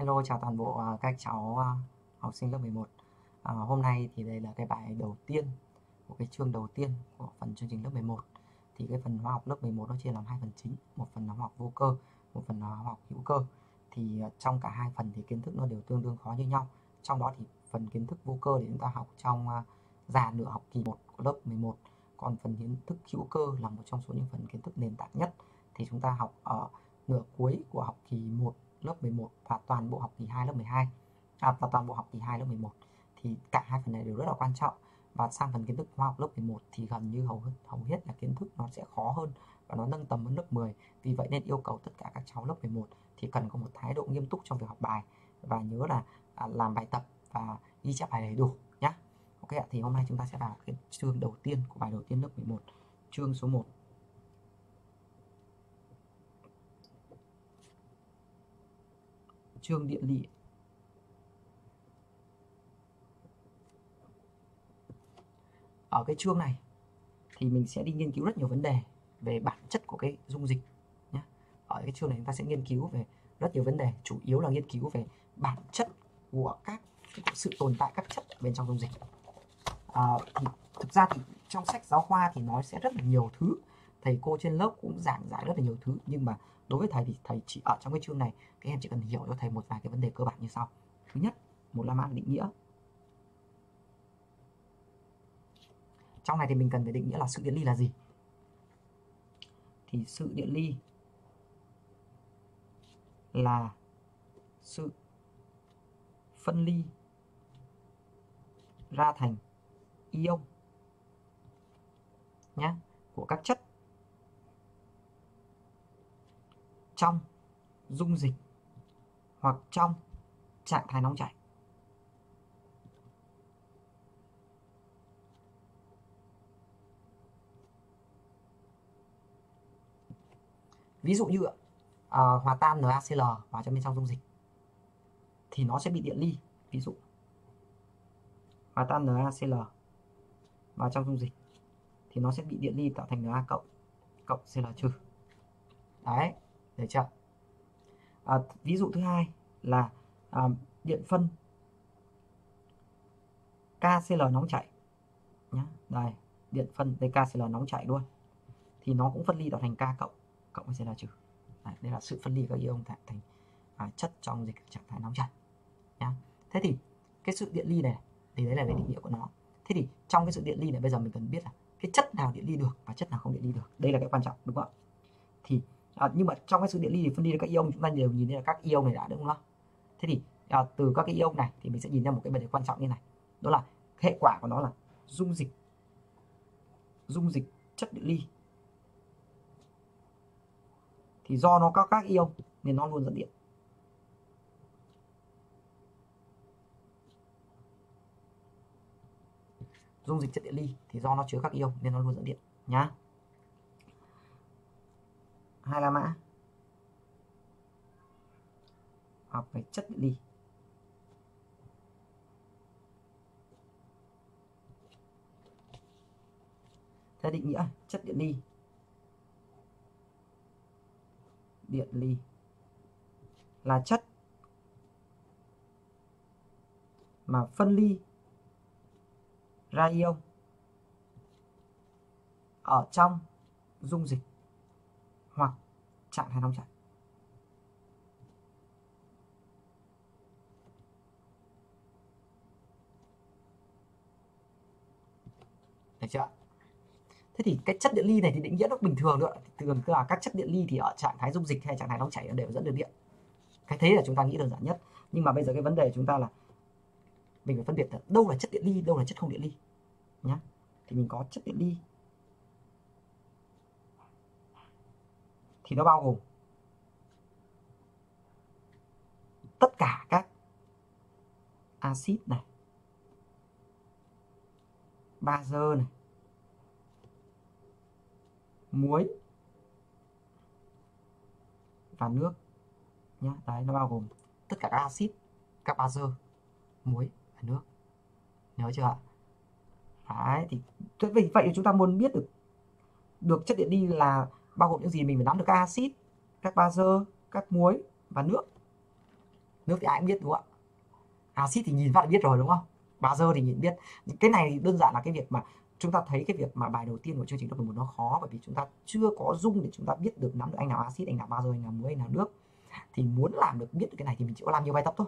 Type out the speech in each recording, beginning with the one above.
Hello chào toàn bộ à, các cháu à, học sinh lớp 11 à, Hôm nay thì đây là cái bài đầu tiên của cái chương đầu tiên của phần chương trình lớp 11 Thì cái phần hóa học lớp 11 nó chia làm hai phần chính Một phần hóa học vô cơ, một phần hóa học hữu cơ. Thì à, trong cả hai phần thì kiến thức nó đều tương đương khó như nhau. Trong đó thì phần kiến thức vô cơ thì chúng ta học trong già nửa học kỳ 1 của lớp 11 Còn phần kiến thức hữu cơ là một trong số những phần kiến thức nền tảng nhất. Thì chúng ta học ở nửa cuối của học kỳ 1 lớp 11 và toàn bộ học kỳ 2 lớp 12 à, và toàn bộ học kỳ 2 lớp 11 thì cả hai phần này đều rất là quan trọng. Và sang phần kiến thức khoa học lớp 11 thì gần như hầu hầu hết là kiến thức nó sẽ khó hơn và nó nâng tầm hơn lớp 10 vì vậy nên yêu cầu tất cả các cháu lớp 11 thì cần có một thái độ nghiêm túc trong việc học bài và nhớ là à, làm bài tập và ghi chép bài đầy đủ nhé Ok ạ, thì hôm nay chúng ta sẽ vào cái chương đầu tiên của bài đầu tiên lớp 11 chương số 1 chương điện lý ở cái chương này thì mình sẽ đi nghiên cứu rất nhiều vấn đề về bản chất của cái dung dịch nhé ở cái chương này chúng ta sẽ nghiên cứu về rất nhiều vấn đề chủ yếu là nghiên cứu về bản chất của các của sự tồn tại các chất bên trong dung dịch. À, thì thực ra thì trong sách giáo khoa thì nói sẽ rất là nhiều thứ thầy cô trên lớp cũng giảng giải rất là nhiều thứ. Nhưng mà đối với thầy thì thầy chỉ ở trong cái chương này, các em chỉ cần hiểu cho thầy một vài cái vấn đề cơ bản như sau. Thứ nhất, một là mang định nghĩa. Trong này thì mình cần phải định nghĩa là sự điện ly là gì? Thì sự điện ly là sự phân ly, ra thành ion nhé của các chất trong dung dịch hoặc trong trạng thái nóng chảy. Ví dụ như uh, hòa tan NaCl vào trong bên trong dung dịch thì nó sẽ bị điện ly. Ví dụ hòa tan NaCl vào trong dung dịch thì nó sẽ bị điện ly tạo thành Na cộng cộng Cl trừ. Đấy, được chưa? À, ví dụ thứ hai là à, điện phân KCl nóng chảy nhá. Đây, điện phân đây KCl nóng chảy luôn. Thì nó cũng phân ly tạo thành K cộng cộng với Cl trừ. Đấy, đây là sự phân ly các ion thành, thành à, chất trong dịch trạng thái nóng chảy. Nhá. Thế thì cái sự điện ly này thì đấy là về định nghĩa của nó. Thế thì trong cái sự điện ly này bây giờ mình cần biết là cái chất nào điện ly được và chất nào không điện ly được. Đây là cái quan trọng đúng không ạ? Thì à, nhưng mà trong cái sự điện ly thì phân ly các ion chúng ta đều nhìn thấy là các ion này đã đúng không thế thì à, từ các cái ion này thì mình sẽ nhìn ra một cái vấn đề quan trọng như này. Đó là hệ quả của nó là dung dịch dung dịch chất điện ly. Thì do nó có các ion nên nó luôn dẫn điện. Dung dịch chất điện ly thì do nó chứa các ion nên nó luôn dẫn điện nhá hai la mã. Hoặc về chất điện ly theo định nghĩa, chất điện ly. Điện ly là chất mà phân ly ra ion ở trong dung dịch trạng thái nóng chảy. Được chưa? Thế thì cái chất điện ly này thì định nghĩa nó bình thường nữa. Thường là các chất điện ly thì ở trạng thái dung dịch hay trạng thái nóng chảy đều dẫn được điện. Cái thế là chúng ta nghĩ đơn giản nhất. Nhưng mà bây giờ cái vấn đề chúng ta là mình phải phân biệt là đâu là chất điện ly, đâu là chất không điện ly. Nhá. Thì mình có chất điện ly thì nó bao gồm tất cả các axit này bazơ này, muối và nước nhé đấy, nó bao gồm tất cả các axit, các bazơ muối và nước. Nhớ chưa ạ? Đấy, thì vì vậy chúng ta muốn biết được được chất điện đi là bao gồm những gì mình phải nắm được, các axit, các bazơ các muối và nước. Nước thì ai cũng biết, đúng không ạ? Axit thì nhìn phát biết rồi, đúng không? Bazơ thì nhìn biết. Cái này đơn giản là cái việc mà chúng ta thấy cái việc mà bài đầu tiên của chương trình lớp 11 nó khó, bởi vì chúng ta chưa có dung để chúng ta biết được nắm được anh nào axit, anh nào bazơ anh nào muối, anh nào nước. Thì muốn làm được biết được cái này thì mình chỉ có làm nhiều bài tập thôi,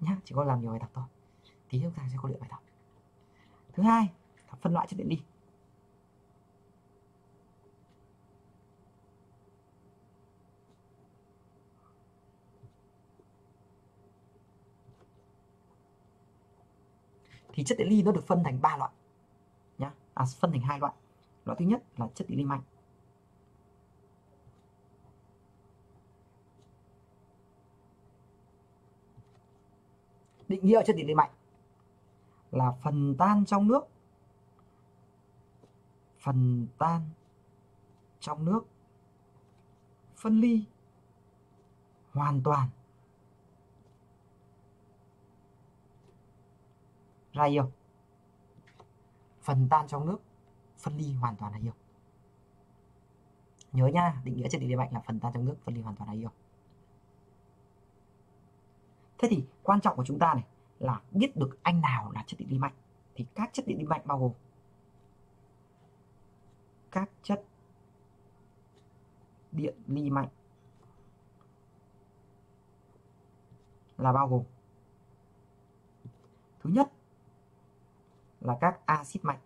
nhá. Chỉ có làm nhiều bài tập thôi. Tí chúng ta sẽ có luyện bài tập. Thứ hai là phân loại chất điện ly thì chất điện ly nó được phân thành ba loại nhá. À, phân thành hai loại. Loại thứ nhất là chất điện ly mạnh. Định nghĩa chất điện ly mạnh là phần tan trong nước. Phần tan trong nước. Phân ly hoàn toàn ra ion phần tan trong nước, phân ly hoàn toàn là ion nhớ nha, định nghĩa chất điện ly mạnh là phần tan trong nước, phân ly hoàn toàn là ion thế thì quan trọng của chúng ta này là biết được anh nào là chất điện ly mạnh. Thì các chất điện ly mạnh bao gồm các chất điện ly mạnh là bao gồm, thứ nhất là các axit mạnh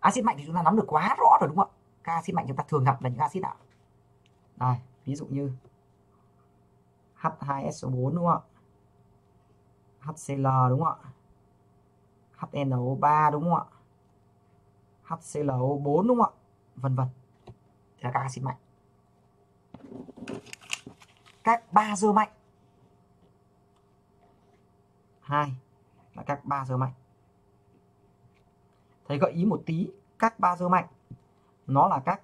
axit mạnh thì chúng ta nắm được quá rõ rồi, đúng không ạ? Các axit mạnh chúng ta thường gặp là những axit nào? Đây ví dụ như H2SO4 đúng không ạ? HCl đúng không ạ? HNO3 đúng không ạ? HClO4 đúng không ạ? Vân vân. Thì là các axit mạnh các bazơ mạnh 2 là các bazơ mạnh thầy gợi ý một tí các bazơ mạnh nó là các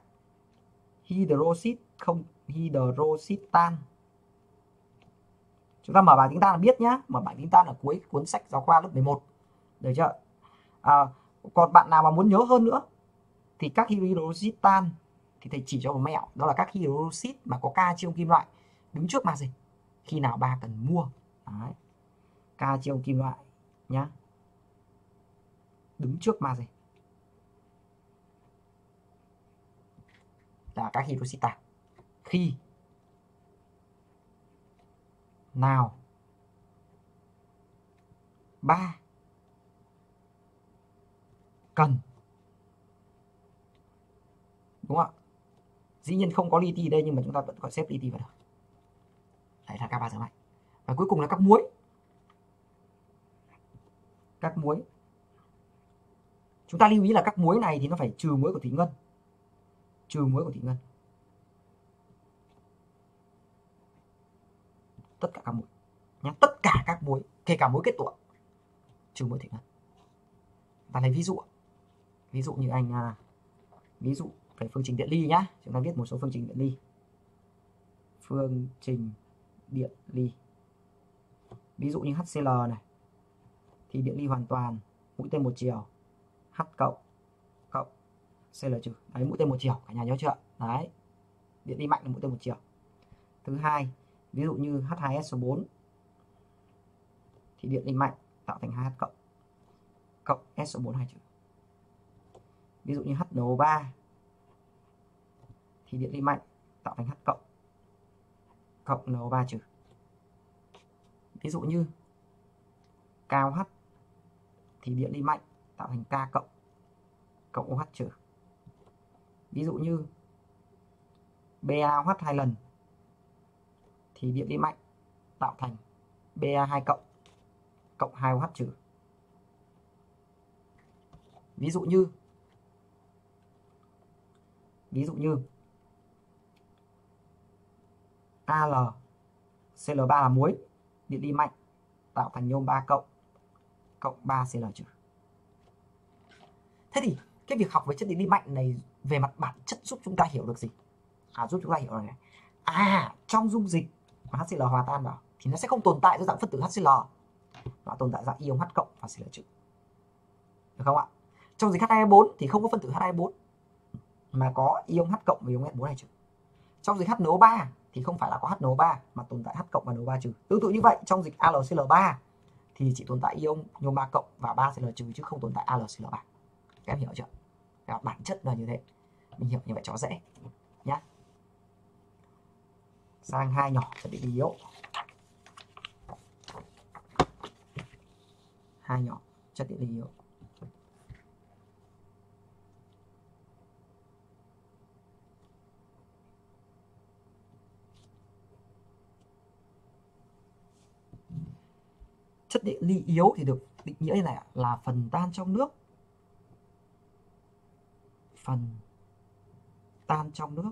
hydroxit không hydroxit tan chúng ta mở bài tính tan là biết nhá mở bài tính tan ở cuối cuốn sách giáo khoa lớp 11 được chưa? À, còn bạn nào mà muốn nhớ hơn nữa thì các hydroxit tan thì thầy chỉ cho một mẹo đó là các hydroxit mà có ca kim loại đứng trước mà gì khi nào ba cần mua. Đấy ca kim loại nhá. Đứng trước mà gì là các hydroxit khi nào? Ba. Cần. Đúng không ạ? Dĩ nhiên không có li ti đây nhưng mà chúng ta vẫn gọi xếp li ti vào được đấy là các ba giờ mạnh và cuối cùng là các muối các muối. Chúng ta lưu ý là các muối này thì nó phải trừ muối của thủy ngân. Trừ muối của thủy ngân. Tất cả các muối nhé tất cả các muối kể cả muối kết tủa trừ muối thủy ngân. Ta lấy ví dụ ví dụ như anh à, ví dụ về phương trình điện ly nhá. Chúng ta viết một số phương trình điện ly. Phương trình điện ly. Ví dụ như HCl này thì điện ly hoàn toàn. Mũi tên một chiều. H cộng cộng Cl trừ. Đấy, mũi tên một chiều. Cả nhà nhớ chưa? Đấy. Điện ly mạnh là mũi tên một chiều. Thứ hai, ví dụ như h2s số 4 thì điện ly mạnh tạo thành 2H cộng cộng s số 4 2 chữ ví dụ như HNO3 thì điện ly mạnh tạo thành H cộng cộng NO3 trừ. Ví dụ như cao H thì điện đi mạnh tạo thành K cộng cộng OH trừ ví dụ như BaOH hai lần thì điện đi mạnh tạo thành Ba2 cộng cộng 2OH trừ. Ví dụ như ví dụ như Al Cl3 là muối, điện đi mạnh tạo thành nhôm 3 cộng cộng 3 Cl trừ. Thế thì cái việc học về chất điện lý mạnh này về mặt bản chất giúp chúng ta hiểu được gì? À, giúp chúng ta hiểu này. À, trong dung dịch mà HCl hòa tan vào thì nó sẽ không tồn tại dưới dạng phân tử HCl nó tồn tại dạng ion H cộng và Cl trừ được không ạ trong dịch H2O4 thì không có phân tử H2O4 mà có ion H cộng và ion H4 này trừ trong dịch HNO3 thì không phải là có HNO3 mà tồn tại H cộng và NO3 trừ tương tự như vậy trong dịch AlCl3 thì chỉ tồn tại ion nhôm 3 cộng và 3Cl trừ chứ không tồn tại AlCl3 các em hiểu chưa? Đó, bản chất là như thế. Mình hiểu như vậy cho dễ. Nhá. Sang hai nhỏ chất bị yếu. Hai nhỏ chất địa lý yếu. Chất địa ly yếu thì được định nghĩa như này là phần tan trong nước. Phần tan trong nước.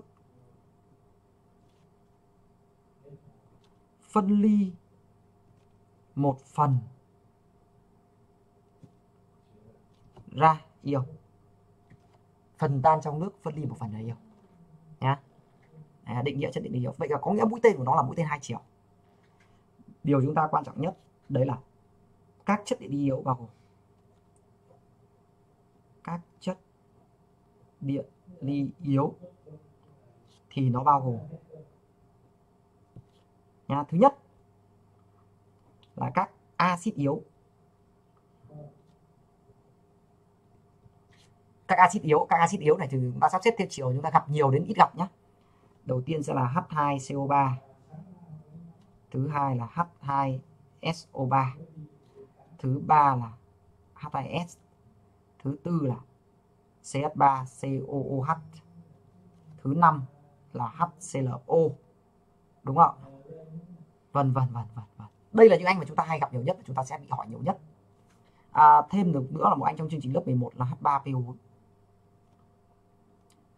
Phân ly một phần ra ion phần tan trong nước, phân ly một phần ra ion nhá. Định nghĩa chất định yếu. Vậy là có nghĩa mũi tên của nó là mũi tên hai chiều. Điều chúng ta quan trọng nhất đấy là các chất điện yếu bao gồm các chất điện ly yếu thì nó bao gồm nha. Thứ nhất là các axit yếu. Các axit yếu, các axit yếu này thì chúng ta sắp xếp theo chiều, chúng ta gặp nhiều đến ít gặp nhé đầu tiên sẽ là H2CO3 thứ hai là SO3 thứ ba là H2S thứ tư là CH3COOH thứ năm là HClO đúng không? Vân vân vân vân vân. Đây là những anh mà chúng ta hay gặp nhiều nhất và chúng ta sẽ bị hỏi nhiều nhất. À, thêm được nữa là một anh trong chương trình lớp 11 là H3PO4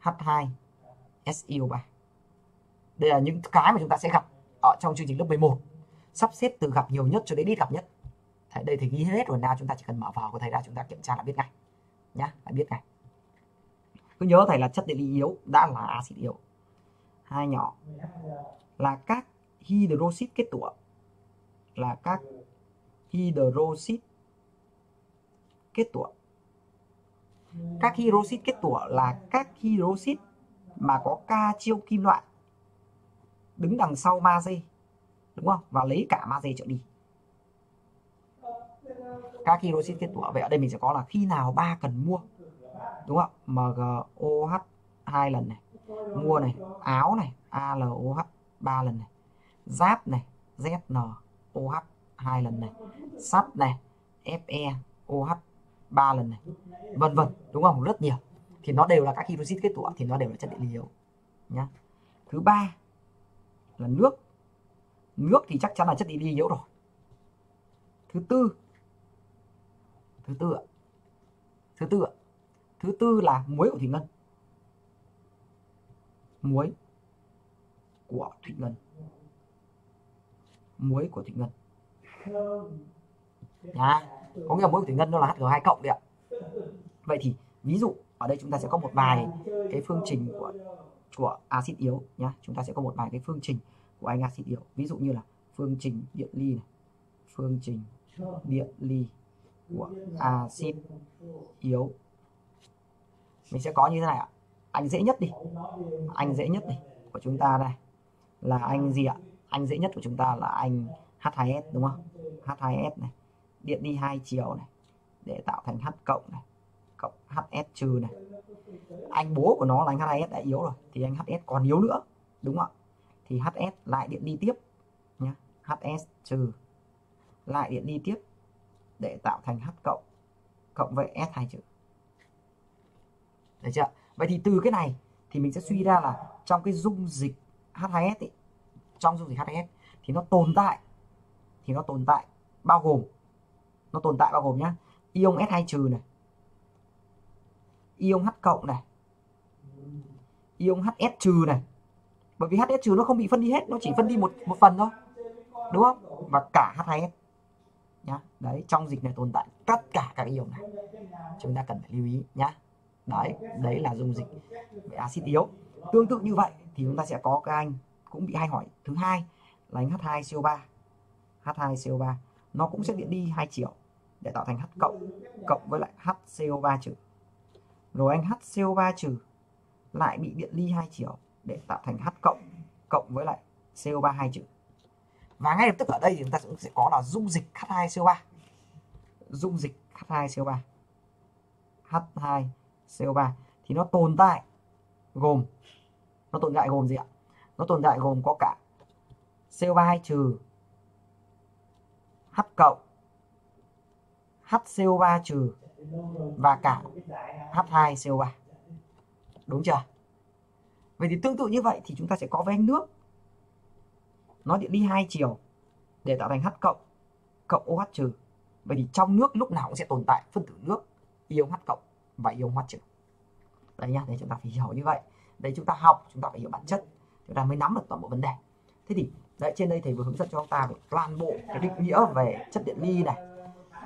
H2 SiO3 đây là những cái mà chúng ta sẽ gặp ở trong chương trình lớp 11 sắp xếp từ gặp nhiều nhất cho đến ít gặp nhất. Đấy, đây thì ghi hết rồi nào chúng ta chỉ cần mở vào của thầy ra chúng ta kiểm tra là biết ngay. Nhá là biết ngay. Cứ nhớ thầy là chất địa lý yếu đã là axit yếu. Hai nhỏ. Là các hydroxit kết tủa. Là các hydroxit kết tủa. Các hydroxit kết tủa là các hydroxit mà có ca chiêu kim loại. Đứng đằng sau magie đúng không? Và lấy cả magie trở đi. Các hydroxit kết tủa vậy ở đây mình sẽ có là khi nào ba cần mua? Đúng không? MgOH hai lần này. Mua này. Áo này. ALOH ba lần này. Giáp này. ZNOH hai lần này. Sắt này. FeOH ba lần này. Vân vân. Đúng không? Rất nhiều. Thì nó đều là các hydroxit kết tủa thì nó đều là chất địa lý yếu nhá. Thứ ba là nước nước thì chắc chắn là chất đi lý yếu rồi. Thứ tư thứ tư ạ. Thứ tư ạ. Thứ tư là muối của thủy ngân. Muối của thủy ngân. Muối của thủy ngân. Nha, có nghĩa là muối của thủy ngân nó là HG2 cộng đấy ạ. Vậy thì ví dụ ở đây chúng ta sẽ có một vài cái phương trình của của axit yếu nhá. Chúng ta sẽ có một vài cái phương trình của anh axit yếu ví dụ như là phương trình điện ly này, phương trình điện ly của axit yếu. Mình sẽ có như thế này ạ. Anh dễ nhất đi. Anh dễ nhất đi của chúng ta đây là anh gì ạ? Anh dễ nhất của chúng ta là anh H2S đúng không? H2S này, điện đi hai chiều này, để tạo thành H cộng này, cộng HS trừ này. Anh bố của nó là anh H2S đã yếu rồi, thì anh HS còn yếu nữa, đúng không ạ? Thì HS lại điện đi tiếp nhé HS trừ lại điện đi tiếp để tạo thành H cộng cộng với S2 trừ được chưa? Vậy thì từ cái này thì mình sẽ suy ra là trong cái dung dịch H2S ấy, trong dung dịch H2S thì nó tồn tại thì nó tồn tại bao gồm nó tồn tại bao gồm nhá. Ion S2 trừ này ion H cộng này ion HS trừ này bởi vì HS trừ nó không bị phân đi hết, nó chỉ phân đi một một phần thôi. Đúng không? Và cả H2S nhá. Đấy, trong dịch này tồn tại tất cả các ion này. Chúng ta cần phải lưu ý, nhá. Đấy đấy là dung dịch về axit yếu. Tương tự như vậy thì chúng ta sẽ có cái anh cũng bị hay hỏi. Thứ hai là anh H2CO3 H2CO3 nó cũng sẽ điện đi hai chiều để tạo thành H cộng cộng với lại HCO3 trừ. Rồi anh HCO3 trừ lại bị điện ly hai chiều để tạo thành H cộng cộng với lại CO3 hai chữ. Và ngay lập tức ở đây thì chúng ta cũng sẽ có là dung dịch H2CO3 dung dịch H2CO3 H2CO3 thì nó tồn tại gồm, nó tồn tại gồm gì ạ? Nó tồn tại gồm có cả CO3 2 trừ H cộng HCO3 trừ và cả H2CO3 đúng chưa? Vậy thì tương tự như vậy thì chúng ta sẽ có với anh nước. Nó điện đi hai chiều để tạo thành H cộng cộng OH trừ. Vậy thì trong nước lúc nào cũng sẽ tồn tại phân tử nước ion H cộng và ion H trừ. Đây nhá đấy chúng ta phải hiểu như vậy. Đấy chúng ta học, chúng ta phải hiểu bản chất. Chúng ta mới nắm được toàn bộ vấn đề. Thế thì, đấy, trên đây thầy vừa hướng dẫn cho chúng ta về toàn bộ cái định nghĩa về chất điện ly này.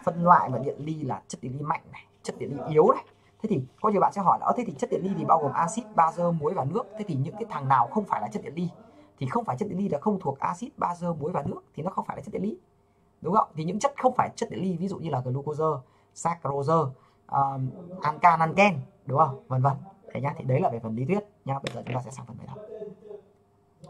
Phân loại và điện ly là chất điện ly mạnh này, chất điện ly yếu này thế thì có nhiều bạn sẽ hỏi là thế thì chất điện ly thì bao gồm axit bazơ muối và nước? Thế thì những cái thằng nào không phải là chất điện ly? Thì không phải chất điện ly là không thuộc axit bazơ muối và nước thì nó không phải là chất điện ly. Đúng không? Thì những chất không phải chất điện ly ví dụ như là glucose saccharose um, ancan anken đúng không? Vân vân. Thế nhá thì đấy là về phần lý thuyết. Nhá bây giờ chúng ta sẽ sang phần bài tập.